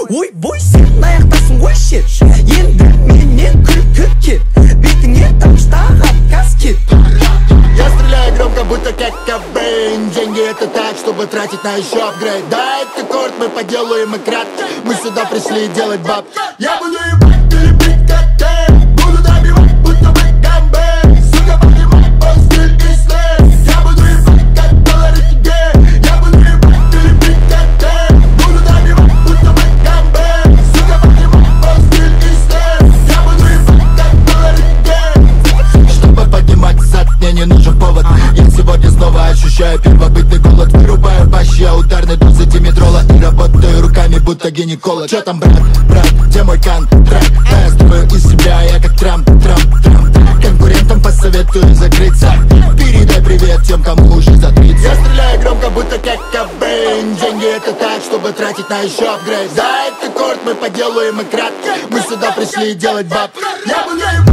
Ой, ойбой сен аяқтайсың ғой шет енді менен күлкі кет бетіңе тамыштаған газ кет я стреляю громко, будто как Кобейн Деньги это так, чтобы тратить на еще апгрейд. Да, это корт, мы поделаем и крат Мы сюда пришли делать баб Я буду ебать. Первобытный голод Вырубаю бащи, я ударной дозы димедрола И работаю руками, будто гинеколог. Чё там, брат, брат, где мой контракт? Да, я строю из себя, я как Трамп, Трамп, Трамп. Конкурентам посоветую закрыться. Передай привет тем, кому уже за 30 Я стреляю громко, будто как Кобейн. Деньги это так, чтобы тратить на еще апгрейд. Да, это корт, мы поделаем и кратко. Мы сюда пришли делать баб Я ебать